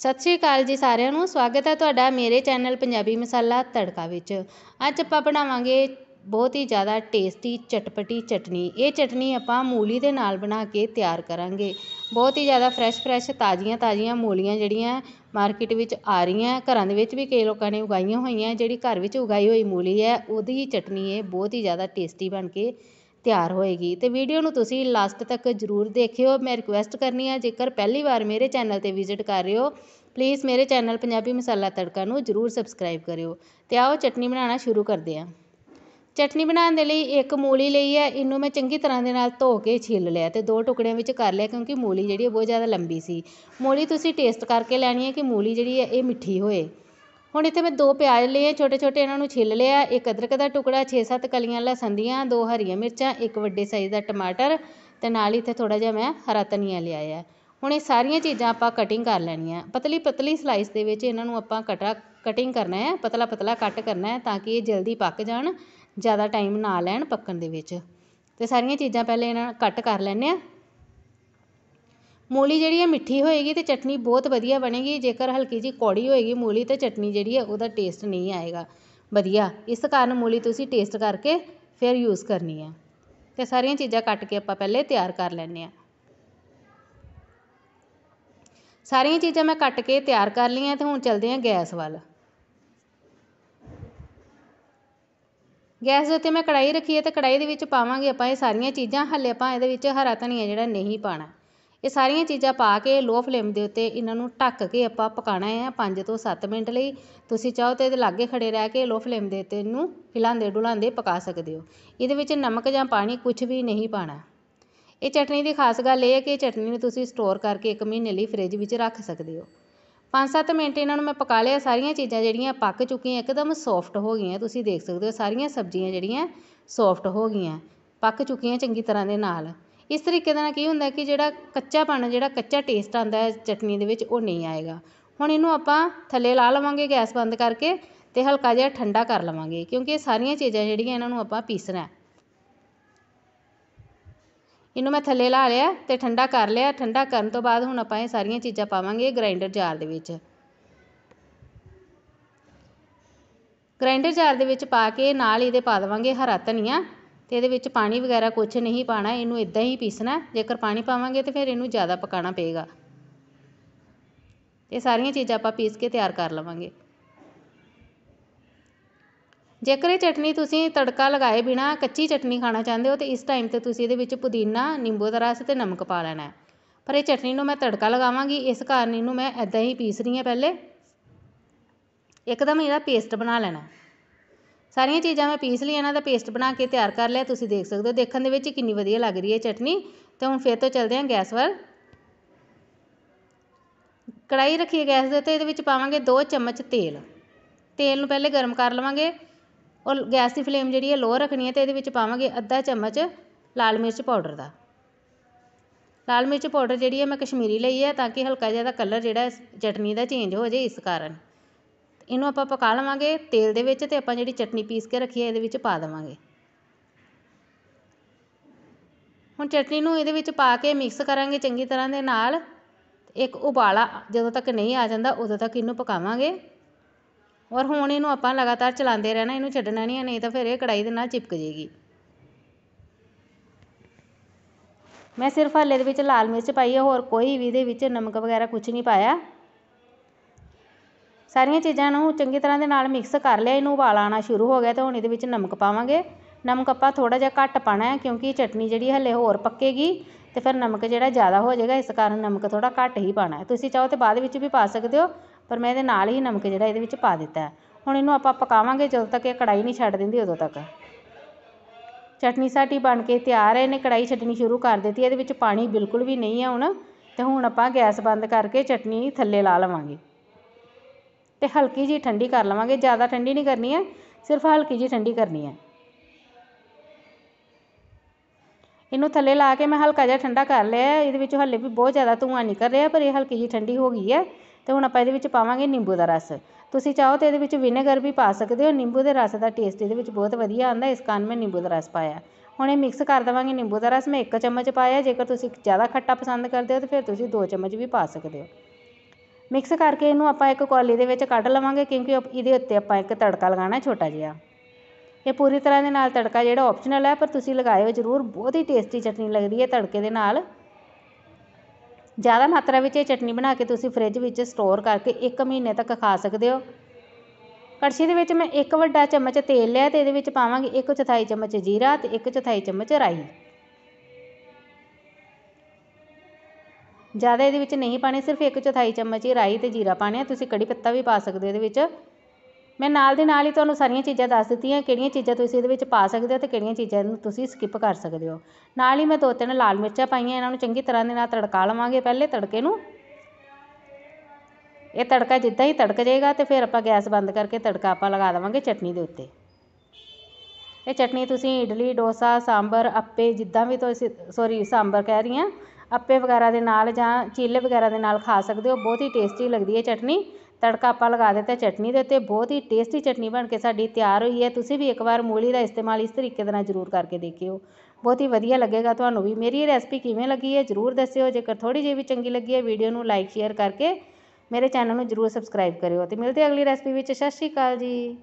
ਸਤਿ ਸ਼੍ਰੀ ਅਕਾਲ ਜੀ ਸਾਰਿਆਂ ਨੂੰ। ਸਵਾਗਤ ਹੈ ਤੁਹਾਡਾ ਮੇਰੇ ਚੈਨਲ ਪੰਜਾਬੀ ਮਸਾਲਾ ਤੜਕਾ ਵਿੱਚ। ਅੱਜ ਆਪਾਂ ਬਣਾਵਾਂਗੇ ਬਹੁਤ ਹੀ ਜ਼ਿਆਦਾ ਟੇਸਟੀ ਚਟਪਟੀ ਚਟਨੀ। ਇਹ ਚਟਨੀ ਆਪਾਂ ਮੂਲੀ ਦੇ ਨਾਲ ਬਣਾ ਕੇ ਤਿਆਰ ਕਰਾਂਗੇ। ਬਹੁਤ ਹੀ ਜ਼ਿਆਦਾ ਫਰੈਸ਼ ਫਰੈਸ਼ ਤਾਜ਼ੀਆਂ ਤਾਜ਼ੀਆਂ ਮੂਲੀਆਂ ਜਿਹੜੀਆਂ ਮਾਰਕੀਟ ਵਿੱਚ ਆ ਰਹੀਆਂ। ਘਰਾਂ ਦੇ ਵਿੱਚ ਵੀ ਕਈ ਲੋਕਾਂ ਨੇ ਉਗਾਈਆਂ ਹੋਈਆਂ। ਜਿਹੜੀ ਘਰ ਵਿੱਚ ਉਗਾਈ ਹੋਈ ਮੂਲੀ ਹੈ, ਉਹਦੀ ਚਟਨੀ ਇਹ ਬਹੁਤ ਹੀ ਜ਼ਿਆਦਾ ਟੇਸਟੀ ਬਣ ਕੇ ਤਿਆਰ ਹੋਏਗੀ। ਅਤੇ ਵੀਡੀਓ ਨੂੰ ਤੁਸੀਂ ਲਾਸਟ ਤੱਕ ਜ਼ਰੂਰ ਦੇਖਿਓ। ਮੈਂ ਰਿਕੁਐਸਟ ਕਰਨੀ ਆ, ਜੇਕਰ ਪਹਿਲੀ ਵਾਰ ਮੇਰੇ ਚੈਨਲ ਤੇ ਵਿਜ਼ਿਟ ਕਰ ਰਹੇ ਹੋ ਪਲੀਜ਼ ਮੇਰੇ ਚੈਨਲ ਪੰਜਾਬੀ ਮਸਾਲਾ ਤੜਕਾ ਨੂੰ ਜ਼ਰੂਰ ਸਬਸਕ੍ਰਾਈਬ ਕਰਿਓ। ਅਤੇ ਆਓ ਚਟਨੀ ਬਣਾਉਣਾ ਸ਼ੁਰੂ ਕਰਦੇ ਹਾਂ। ਚਟਨੀ ਬਣਾਉਣ ਦੇ ਲਈ ਇੱਕ ਮੂਲੀ ਲਈ ਹੈ। ਇਹਨੂੰ ਮੈਂ ਚੰਗੀ ਤਰ੍ਹਾਂ ਦੇ ਨਾਲ ਧੋ ਕੇ ਛਿੱਲ ਲਿਆ ਤੇ ਦੋ ਟੁਕੜਿਆਂ ਵਿੱਚ ਕਰ ਲਿਆ, ਕਿਉਂਕਿ ਮੂਲੀ ਜਿਹੜੀ ਹੈ ਬਹੁਤ ਜ਼ਿਆਦਾ ਲੰਬੀ ਸੀ। ਮੂਲੀ ਤੁਸੀਂ ਟੇਸਟ ਕਰਕੇ ਲੈਣੀ ਹੈ ਕਿ ਮੂਲੀ ਜਿਹੜੀ ਹੈ ਇਹ ਮਿੱਠੀ ਹੋਏ। ਹੁਣ ਇੱਥੇ ਮੈਂ ਦੋ ਪਿਆਜ਼ ਲਏ ਛੋਟੇ ਛੋਟੇ ਇਹਨਾਂ ਨੂੰ ਛਿੱਲ ਲਿਆ। ਇੱਕ ਅਦਰਕ ਦਾ ਟੁਕੜਾ 6-7 ਕਲੀਆਂ ਲਸਣ ਦੀਆਂ, ਦੋ ਹਰੀਆਂ ਮਿਰਚਾਂ, ਇੱਕ ਵੱਡੇ ਸਾਈਜ਼ ਦਾ ਟਮਾਟਰ ਤੇ ਨਾਲ ਇੱਥੇ ਥੋੜਾ ਜਿਹਾ ਮੈਂ ਹਰਾ ਧਨੀਆ ਲਿਆ ਹੈ ਹੁਣ ਇਹ ਸਾਰੀਆਂ ਚੀਜ਼ਾਂ ਆਪਾਂ ਕਟਿੰਗ ਕਰ ਲੈਣੀਆਂ। ਪਤਲੀ ਪਤਲੀ ਸਲਾਈਸ ਦੇ ਵਿੱਚ ਇਹਨਾਂ ਨੂੰ ਆਪਾਂ ਕਟਾ ਕਟਿੰਗ ਕਰਨਾ ਹੈ ਪਤਲਾ ਪਤਲਾ ਕੱਟ ਕਰਨਾ ਹੈ ਤਾਂ ਕਿ ਇਹ ਜਲਦੀ ਪੱਕ ਜਾਣ, ਜ਼ਿਆਦਾ ਟਾਈਮ ਨਾ ਲੈਣ ਪੱਕਣ ਦੇ ਵਿੱਚ। ਤੇ ਸਾਰੀਆਂ ਚੀਜ਼ਾਂ ਪਹਿਲੇ ਇਹਨਾਂ ਕੱਟ ਕਰ ਲੈਣੇ ਆ। ਮੂਲੀ ਜਿਹੜੀ ਹੈ ਮਿੱਠੀ ਹੋਏਗੀ ਅਤੇ ਚਟਨੀ ਬਹੁਤ ਵਧੀਆ ਬਣੇਗੀ, ਜੇਕਰ ਹਲਕੀ ਜਿਹੀ ਕੌੜੀ ਹੋਏਗੀ ਮੂਲੀ ਤੇ ਚਟਨੀ ਜਿਹੜੀ ਹੈ ਉਹਦਾ ਟੇਸਟ ਨਹੀਂ ਆਏਗਾ। ਵਧੀਆ, ਇਸ ਕਾਰਨ ਮੂਲੀ ਤੁਸੀਂ ਟੇਸਟ ਕਰਕੇ ਫਿਰ ਯੂਜ਼ ਕਰਨੀ ਹੈ। ਅਤੇ ਸਾਰੀਆਂ ਚੀਜ਼ਾਂ ਕੱਟ ਕੇ ਆਪਾਂ ਪਹਿਲੇ ਤਿਆਰ ਕਰ ਲੈਂਦੇ ਹਾਂ। ਸਾਰੀਆਂ ਚੀਜ਼ਾਂ ਮੈਂ ਕੱਟ ਕੇ ਤਿਆਰ ਕਰ ਲਈਆਂ ਤੇ ਹੁਣ ਚਲਦੇ ਹਾਂ ਗੈਸ ਵੱਲ। ਗੈਸ ਦੇ ਉੱਤੇ ਮੈਂ ਕੜਾਈ ਰੱਖੀ ਹੈ ਤੇ ਕੜਾਈ ਦੇ ਵਿੱਚ ਪਾਵਾਂਗੇ ਆਪਾਂ ਇਹ ਸਾਰੀਆਂ ਚੀਜ਼ਾਂ, ਹੱਲੇ ਆਪਾਂ ਇਹਦੇ ਵਿੱਚ ਹਰਾ ਧਨੀਆ ਜਿਹੜਾ ਨਹੀਂ ਪਾਣਾ। ਇਹ ਸਾਰੀਆਂ ਚੀਜ਼ਾਂ ਪਾ ਕੇ ਲੋਅ ਫਲੇਮ ਦੇ ਉੱਤੇ ਇਹਨਾਂ ਨੂੰ ਢੱਕ ਕੇ ਆਪਾਂ ਪਕਾਉਣਾ ਆ 5 ਤੋਂ 7 ਮਿੰਟ ਲਈ। ਤੁਸੀਂ ਚਾਹੋ ਤੇ ਇਹਦੇ ਲਾਗੇ ਖੜੇ ਰਹਿ ਕੇ ਲੋਅ ਫਲੇਮ ਦੇ ਉੱਤੇ ਇਹਨੂੰ ਹਿਲਾਉਂਦੇ ਡੁਲਾਉਂਦੇ ਪਕਾ ਸਕਦੇ ਹੋ। ਇਹਦੇ ਵਿੱਚ ਨਮਕ ਜਾਂ ਪਾਣੀ ਕੁਝ ਵੀ ਨਹੀਂ ਪਾਣਾ ਇਹ ਚਟਨੀ ਦੀ ਖਾਸ ਗੱਲ ਇਹ ਹੈ ਕਿ ਚਟਨੀ ਨੂੰ ਤੁਸੀਂ ਸਟੋਰ ਕਰਕੇ 1 ਮਹੀਨੇ ਲਈ ਫ੍ਰਿਜ ਵਿੱਚ ਰੱਖ ਸਕਦੇ ਹੋ। 5-7 ਮਿੰਟ ਇਹਨਾਂ ਨੂੰ ਮੈਂ ਪਕਾ ਲਿਆ। ਸਾਰੀਆਂ ਚੀਜ਼ਾਂ ਜਿਹੜੀਆਂ ਪੱਕ ਚੁੱਕੀਆਂ ਇੱਕਦਮ ਸੌਫਟ ਹੋ ਗਈਆਂ। ਤੁਸੀਂ ਦੇਖ ਸਕਦੇ ਹੋ ਸਾਰੀਆਂ ਸਬਜ਼ੀਆਂ ਜਿਹੜੀਆਂ ਸੌਫਟ ਹੋ ਗਈਆਂ। ਪੱਕ ਚੁੱਕੀਆਂ ਚੰਗੀ ਤਰ੍ਹਾਂ ਦੇ ਨਾਲ। ਇਸ ਤਰੀਕੇ ਦੇ ਨਾਲ ਕੀ ਹੁੰਦਾ ਕਿ ਜਿਹੜਾ ਕੱਚਾਪਣ, ਜਿਹੜਾ ਕੱਚਾ ਟੇਸਟ ਆਉਂਦਾ ਚਟਨੀ ਦੇ ਵਿੱਚ, ਉਹ ਨਹੀਂ ਆਏਗਾ। ਹੁਣ ਇਹਨੂੰ ਆਪਾਂ ਥੱਲੇ ਲਾ ਲਵਾਂਗੇ ਗੈਸ ਬੰਦ ਕਰਕੇ ਤੇ ਹਲਕਾ ਜਿਹਾ ਠੰਡਾ ਕਰ ਲਵਾਂਗੇ, ਕਿਉਂਕਿ ਇਹ ਸਾਰੀਆਂ ਚੀਜ਼ਾਂ ਜਿਹੜੀਆਂ ਇਹਨਾਂ ਨੂੰ ਆਪਾਂ ਪੀਸਣਾ ਇਹਨੂੰ ਮੈਂ ਥੱਲੇ ਲਾ ਲਿਆ ਤੇ ਠੰਡਾ ਕਰ ਲਿਆ। ਠੰਡਾ ਕਰਨ ਤੋਂ ਬਾਅਦ ਹੁਣ ਆਪਾਂ ਇਹ ਸਾਰੀਆਂ ਚੀਜ਼ਾਂ ਪਾਵਾਂਗੇ ਗ੍ਰਾਈਂਡਰ ਜਾਰ ਦੇ ਵਿੱਚ। ਗ੍ਰਾਈਂਡਰ ਜਾਰ ਦੇ ਵਿੱਚ ਪਾ ਕੇ ਨਾਲ ਇਹਦੇ ਪਾ ਦੇਵਾਂਗੇ ਹਰਾ ਧਨੀਆ। ਅਤੇ ਇਹਦੇ ਵਿੱਚ ਪਾਣੀ ਵਗੈਰਾ ਕੁਛ ਨਹੀਂ ਪਾਉਣਾ ਇਹਨੂੰ ਇੱਦਾਂ ਹੀ ਪੀਸਣਾ, ਜੇਕਰ ਪਾਣੀ ਪਾਵਾਂਗੇ ਤਾਂ ਫਿਰ ਇਹਨੂੰ ਜ਼ਿਆਦਾ ਪਕਾਉਣਾ ਪਏਗਾ। ਇਹ ਸਾਰੀਆਂ ਚੀਜ਼ਾਂ ਆਪਾਂ ਪੀਸ ਕੇ ਤਿਆਰ ਕਰ ਲਵਾਂਗੇ। ਜੇਕਰ ਇਹ ਚਟਨੀ ਤੁਸੀਂ ਤੜਕਾ ਲਗਾਏ ਬਿਨਾ ਕੱਚੀ ਚਟਨੀ ਖਾਣਾ ਚਾਹੁੰਦੇ ਹੋ, ਤੇ ਇਸ ਟਾਈਮ ਤੇ ਤੁਸੀਂ ਇਹਦੇ ਵਿੱਚ ਪੁਦੀਨਾ, ਨਿੰਬੂ ਦਾ ਰਸ ਤੇ ਨਮਕ ਪਾ ਲੈਣਾ ਹੈ। ਪਰ ਇਹ ਚਟਨੀ ਨੂੰ ਮੈਂ ਤੜਕਾ ਲਗਾਵਾਂਗੀ, ਇਸ ਕਾਰਨ ਇਹਨੂੰ ਮੈਂ ਐਦਾਂ ਹੀ ਪੀਸ ਰਹੀ ਹਾਂ ਪਹਿਲੇ। ਇੱਕਦਮ ਇਹਦਾ ਪੇਸਟ ਬਣਾ ਲੈਣਾ। ਸਾਰੀਆਂ ਚੀਜ਼ਾਂ ਮੈਂ ਪੀਸ ਲਈ ਇਹਨਾਂ ਦਾ ਪੇਸਟ ਬਣਾ ਕੇ ਤਿਆਰ ਕਰ ਲਿਆ, ਤੁਸੀਂ ਦੇਖ ਸਕਦੇ ਹੋ, ਦੇਖਣ ਦੇ ਵਿੱਚ ਕਿੰਨੀ ਵਧੀਆ ਲੱਗ ਰਹੀ ਹੈ ਚਟਨੀ। ਤੇ ਹੁਣ ਫਿਰ ਤੋਂ ਚੱਲਦੇ ਹਾਂ ਗੈਸ ਵੱਲ। ਕੜਾਈ ਰੱਖੀ ਗੈਸ ਦੇ ਉੱਤੇ, ਇਹਦੇ ਵਿੱਚ ਪਾਵਾਂਗੇ 2 ਚਮਚ ਤੇਲ। ਤੇਲ ਨੂੰ ਪਹਿਲੇ ਗਰਮ ਕਰ ਲਵਾਂਗੇ। ਔਰ ਗੈਸ ਦੀ ਫਲੇਮ ਜਿਹੜੀ ਹੈ ਲੋਅ ਰੱਖਣੀ ਹੈ ਤੇ ਇਹਦੇ ਵਿੱਚ ਪਾਵਾਂਗੇ ਅੱਧਾ ਚਮਚ ਲਾਲ ਮਿਰਚ ਪਾਊਡਰ ਦਾ। ਲਾਲ ਮਿਰਚ ਪਾਊਡਰ ਜਿਹੜੀ ਹੈ ਮੈਂ ਕਸ਼ਮੀਰੀ ਲਈ ਹੈ ਤਾਂ ਕਿ ਹਲਕਾ ਜਿਹਾ ਦਾ ਕਲਰ ਜਿਹੜਾ ਚਟਨੀ ਦਾ ਚੇਂਜ ਹੋ ਜਾਏ ਇਸ ਕਾਰਨ। ਇਹਨੂੰ ਆਪਾਂ ਪਕਾ ਲਵਾਂਗੇ ਤੇਲ ਦੇ ਵਿੱਚ ਤੇ ਆਪਾਂ ਜਿਹੜੀ ਚਟਨੀ ਪੀਸ ਕੇ ਰੱਖੀ ਹੈ ਇਹਦੇ ਵਿੱਚ ਪਾ ਦੇਵਾਂਗੇ। ਹੁਣ ਚਟਨੀ ਨੂੰ ਇਹਦੇ ਵਿੱਚ ਪਾ ਕੇ ਮਿਕਸ ਕਰਾਂਗੇ ਚੰਗੀ ਤਰ੍ਹਾਂ ਦੇ ਨਾਲ। ਇੱਕ ਉਬਾਲਾ ਜਦੋਂ ਤੱਕ ਨਹੀਂ ਆ ਜਾਂਦਾ ਉਦੋਂ ਤੱਕ ਇਹਨੂੰ ਪਕਾਵਾਂਗੇ। ਔਰ ਹੁਣ ਇਹਨੂੰ ਆਪਾਂ ਲਗਾਤਾਰ ਚਲਾਉਂਦੇ ਰਹਿਣਾ, ਇਹਨੂੰ ਛੱਡਣਾ ਨਹੀਂ ਨਹੀਂ ਤਾਂ ਫਿਰ ਇਹ ਕੜਾਈ ਦੇ ਨਾਲ ਚਿਪਕ ਜੇਗੀ। ਮੈਂ ਸਿਰਫ ਹਲੇ ਦੇ ਵਿੱਚ ਲਾਲ ਮਿਰਚ ਪਾਈ ਹੈ, ਹੋਰ ਕੋਈ ਵੀ ਇਹਦੇ ਵਿੱਚ ਨਮਕ ਵਗੈਰਾ ਕੁਝ ਨਹੀਂ ਪਾਇਆ। ਸਾਰੀਆਂ ਚੀਜ਼ਾਂ ਨੂੰ ਚੰਗੀ ਤਰ੍ਹਾਂ ਦੇ ਨਾਲ ਮਿਕਸ ਕਰ ਲਿਆ, ਇਹਨੂੰ ਉਬਾਲ ਆਉਣਾ ਸ਼ੁਰੂ ਹੋ ਗਿਆ ਅਤੇ ਹੁਣ ਇਹਦੇ ਵਿੱਚ ਨਮਕ ਪਾਵਾਂਗੇ। ਨਮਕ ਆਪਾਂ ਥੋੜ੍ਹਾ ਜਿਹਾ ਘੱਟ ਪਾਉਣਾ ਕਿਉਂਕਿ ਚਟਨੀ ਜਿਹੜੀ ਹਲੇ ਹੋਰ ਪੱਕੇਗੀ ਅਤੇ ਫਿਰ ਨਮਕ ਜਿਹੜਾ ਜ਼ਿਆਦਾ ਹੋ ਜਾਏਗਾ, ਇਸ ਕਾਰਨ ਨਮਕ ਥੋੜ੍ਹਾ ਘੱਟ ਹੀ ਪਾਉਣਾ ਤੁਸੀਂ ਚਾਹੋ ਤਾਂ ਬਾਅਦ ਵਿੱਚ ਵੀ ਪਾ ਸਕਦੇ ਹੋ, ਪਰ ਮੈਂ ਇਹਦੇ ਨਾਲ ਹੀ ਨਮਕ ਜਿਹੜਾ ਇਹਦੇ ਵਿੱਚ ਪਾ ਦਿੱਤਾ ਹੁਣ ਇਹਨੂੰ ਆਪਾਂ ਪਕਾਵਾਂਗੇ, ਜਦੋਂ ਤੱਕ ਇਹ ਕੜਾਈ ਨਹੀਂ ਛੱਡ ਦਿੰਦੀ ਉਦੋਂ ਤੱਕ। ਚਟਨੀ ਸਾਡੀ ਬਣ ਕੇ ਤਿਆਰ ਹੈ, ਇਹਨੇ ਕੜਾਈ ਛੱਡਣੀ ਸ਼ੁਰੂ ਕਰ ਦਿੱਤੀ ਇਹਦੇ ਵਿੱਚ ਪਾਣੀ ਬਿਲਕੁਲ ਵੀ ਨਹੀਂ ਹੈ ਹੁਣ ਤੇ ਹੁਣ ਆਪਾਂ ਗੈਸ ਬੰਦ ਕਰਕੇ ਚਟਨੀ ਥੱਲੇ ਲਾ ਲਵਾਂਗੇ। ਅਤੇ ਹਲਕੀ ਜਿਹੀ ਠੰਡੀ ਕਰ ਲਵਾਂਗੇ, ਜ਼ਿਆਦਾ ਠੰਡੀ ਨਹੀਂ ਕਰਨੀ ਹੈ, ਸਿਰਫ ਹਲਕੀ ਜਿਹੀ ਠੰਡੀ ਕਰਨੀ ਹੈ। ਇਹਨੂੰ ਥੱਲੇ ਲਾ ਕੇ ਮੈਂ ਹਲਕਾ ਜਿਹਾ ਠੰਡਾ ਕਰ ਲਿਆ ਇਹਦੇ ਵਿੱਚ ਹੱਲੇ ਵੀ ਬਹੁਤ ਜ਼ਿਆਦਾ ਧੂੰਆਂ ਨਿਕਲ ਰਿਹਾ, ਪਰ ਇਹ ਹਲਕੀ ਜਿਹੀ ਠੰਡੀ ਹੋ ਗਈ ਹੈ ਤੇ ਹੁਣ ਆਪਾਂ ਇਹਦੇ ਵਿੱਚ ਪਾਵਾਂਗੇ ਨਿੰਬੂ ਦਾ ਰਸ। ਤੁਸੀਂ ਚਾਹੋ ਤੇ ਇਹਦੇ ਵਿੱਚ ਵਿਨੇਗਰ ਵੀ ਪਾ ਸਕਦੇ ਹੋ, ਨਿੰਬੂ ਦੇ ਰਸ ਦਾ ਟੇਸਟ ਇਹਦੇ ਵਿੱਚ ਬਹੁਤ ਵਧੀਆ ਆਉਂਦਾ, ਇਸ ਕਾਰਨ ਮੈਂ ਨਿੰਬੂ ਦਾ ਰਸ ਪਾਇਆ। ਹੁਣ ਇਹ ਮਿਕਸ ਕਰ ਦੇਵਾਂਗੇ ਨਿੰਬੂ ਦਾ ਰਸ, ਮੈਂ ਇੱਕ ਚਮਚ ਪਾਇਆ, ਜੇਕਰ ਤੁਸੀਂ ਜ਼ਿਆਦਾ ਖੱਟਾ ਪਸੰਦ ਕਰਦੇ ਹੋ ਤਾਂ ਫਿਰ ਤੁਸੀਂ ਦੋ ਚਮਚ ਵੀ ਪਾ ਸਕਦੇ ਹੋ। ਮਿਕਸ ਕਰਕੇ ਇਹਨੂੰ ਆਪਾਂ ਇੱਕ ਕੌਲੀ ਦੇ ਵਿੱਚ ਕੱਢ ਲਵਾਂਗੇ, ਕਿਉਂਕਿ ਇਹਦੇ ਉੱਤੇ ਆਪਾਂ ਇੱਕ ਤੜਕਾ ਲਗਾਉਣਾ ਛੋਟਾ ਜਿਹਾ। ਇਹ ਪੂਰੀ ਤਰ੍ਹਾਂ ਦੇ ਨਾਲ ਤੜਕਾ ਜਿਹੜਾ ਆਪਸ਼ਨਲ ਹੈ, ਪਰ ਤੁਸੀਂ ਲਗਾਇਓ ਜ਼ਰੂਰ, ਬਹੁਤ ਹੀ ਟੇਸਟੀ ਚਟਨੀ ਲੱਗਦੀ ਹੈ ਤੜਕੇ ਦੇ ਨਾਲ। ਜ਼ਿਆਦਾ ਮਾਤਰਾ ਵਿੱਚ ਇਹ ਚਟਨੀ ਬਣਾ ਕੇ ਤੁਸੀਂ ਫ੍ਰਿਜ ਵਿੱਚ ਸਟੋਰ ਕਰਕੇ 1 ਮਹੀਨੇ ਤੱਕ ਖਾ ਸਕਦੇ ਹੋ। ਕੜਛੀ ਦੇ ਵਿੱਚ ਮੈਂ ਇੱਕ ਵੱਡਾ ਚਮਚ ਤੇਲ ਲਿਆ ਤੇ ਇਹਦੇ ਵਿੱਚ ਪਾਵਾਂਗੇ ਇੱਕ ਚੌਥਾਈ ਚਮਚ ਜੀਰਾ ਤੇ ਇੱਕ ਚੌਥਾਈ ਚਮਚ ਰਾਈ। ਜ਼ਿਆਦਾ ਇਹਦੇ ਵਿੱਚ ਨਹੀਂ ਪਾਣੀ ਸਿਰਫ ਇੱਕ ਚੌਥਾਈ ਚਮਚ ਹੀ ਰਾਈ ਅਤੇ ਜੀਰਾ ਪਾਣੇ ਤੁਸੀਂ ਕੜੀ ਪੱਤਾ ਵੀ ਪਾ ਸਕਦੇ ਹੋ ਇਹਦੇ ਵਿੱਚ। ਮੈਂ ਨਾਲ ਦੀ ਨਾਲ ਹੀ ਤੁਹਾਨੂੰ ਸਾਰੀਆਂ ਚੀਜ਼ਾਂ ਦੱਸ ਦਿੱਤੀਆਂ, ਕਿਹੜੀਆਂ ਚੀਜ਼ਾਂ ਤੁਸੀਂ ਇਹਦੇ ਵਿੱਚ ਪਾ ਸਕਦੇ ਹੋ ਅਤੇ ਕਿਹੜੀਆਂ ਚੀਜ਼ਾਂ ਨੂੰ ਤੁਸੀਂ ਸਕਿੱਪ ਕਰ ਸਕਦੇ ਹੋ। ਨਾਲ ਹੀ ਮੈਂ ਦੋ ਤਿੰਨ ਲਾਲ ਮਿਰਚਾਂ ਪਾਈਆਂ, ਇਹਨਾਂ ਨੂੰ ਚੰਗੀ ਤਰ੍ਹਾਂ ਦੇ ਨਾਲ ਤੜਕਾ ਲਵਾਂਗੇ ਪਹਿਲੇ ਤੜਕੇ ਨੂੰ। ਇਹ ਤੜਕਾ ਜਿੱਦਾਂ ਹੀ ਤੜਕ ਜਾਏਗਾ ਤੇ ਫਿਰ ਆਪਾਂ ਗੈਸ ਬੰਦ ਕਰਕੇ ਤੜਕਾ ਆਪਾਂ ਲਗਾ ਦੇਵਾਂਗੇ ਚਟਨੀ ਦੇ ਉੱਤੇ। ਇਹ ਚਟਨੀ ਤੁਸੀਂ ਇਡਲੀ, ਡੋਸਾ, ਸਾਂਬਰ, ਅੱਪੇ, ਜਿੱਦਾਂ ਵੀ ਤੁਸੀਂ ਸੌਰੀ ਸਾਂਬਰ ਕਹਿ ਰਹੀ ਹਾਂ ਅੱਪੇ ਵਗੈਰਾ ਦੇ ਨਾਲ ਜਾਂ ਚੀਲੇ ਵਗੈਰਾ ਦੇ ਨਾਲ ਖਾ ਸਕਦੇ ਹੋ, ਬਹੁਤ ਹੀ ਟੇਸਟੀ ਲੱਗਦੀ ਹੈ ਚਟਨੀ। ਤੜਕਾ ਆਪਾਂ ਲਗਾ ਦਿੱਤਾ ਚਟਨੀ ਦੇ ਉੱਤੇ, ਬਹੁਤ ਹੀ ਟੇਸਟੀ ਚਟਨੀ ਬਣ ਕੇ ਸਾਡੀ ਤਿਆਰ ਹੋਈ ਹੈ। ਤੁਸੀਂ ਵੀ ਇੱਕ ਵਾਰ ਮੂਲੀ ਦਾ ਇਸਤੇਮਾਲ ਇਸ ਤਰੀਕੇ ਦੇ ਨਾਲ ਜ਼ਰੂਰ ਕਰਕੇ ਦੇਖਿਓ। ਬਹੁਤ ਹੀ ਵਧੀਆ ਲੱਗੇਗਾ ਤੁਹਾਨੂੰ ਵੀ। ਮੇਰੀ ਇਹ ਰੈਸਪੀ ਕਿਵੇਂ ਲੱਗੀ ਹੈ ਜ਼ਰੂਰ ਦੱਸਿਓ। ਜੇਕਰ ਥੋੜੀ ਜਿਹੀ ਵੀ ਚੰਗੀ ਲੱਗੀ ਹੈ ਵੀਡੀਓ ਨੂੰ ਲਾਈਕ ਸ਼ੇਅਰ ਕਰਕੇ ਮੇਰੇ ਚੈਨਲ ਨੂੰ ਜ਼ਰੂਰ ਸਬਸਕ੍ਰਾਈਬ ਕਰਿਓ। ਤੇ ਮਿਲਦੇ ਅਗਲੀ ਰੈਸਪੀ ਵਿੱਚ। ਸਤਿ ਸ਼੍ਰੀ ਅਕਾਲ ਜੀ।